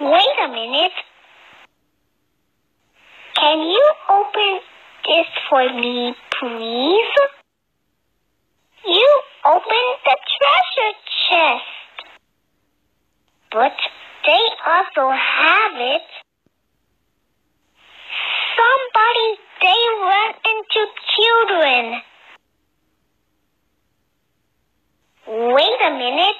Wait a minute. Can you open this for me, please? You opened the treasure chest. But they also have it. Somebody, they run into children. Wait a minute.